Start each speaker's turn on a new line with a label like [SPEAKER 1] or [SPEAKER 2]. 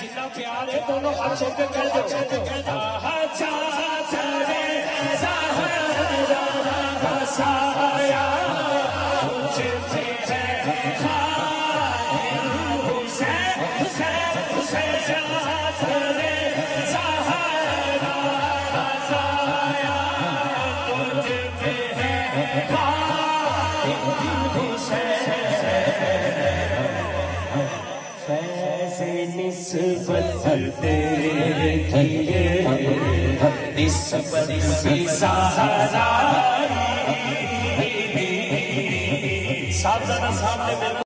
[SPEAKER 1] جتنا پیار ہے دونوں ہاتھوں پہ کر دو سارا سارا نسبت سامنے